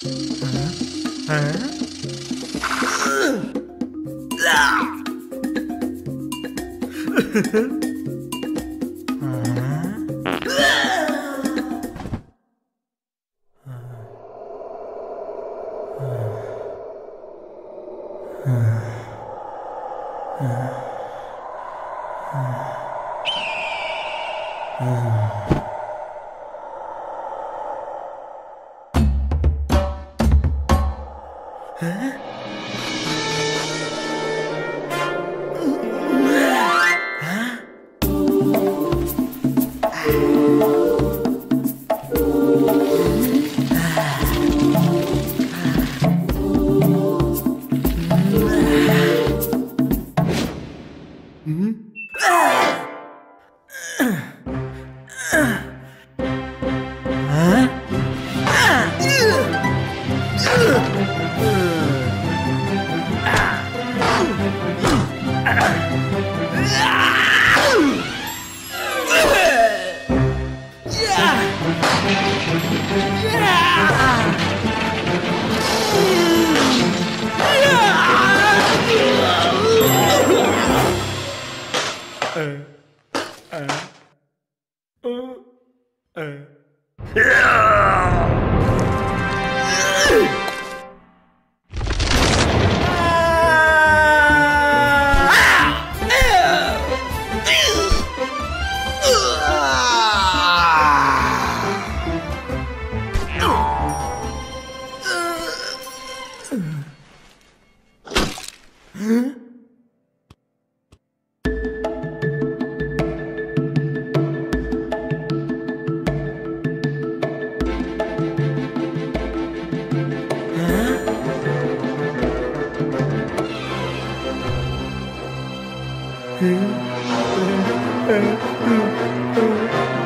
Ah. 嗯。Hmm. Hey, hey, hey, hey.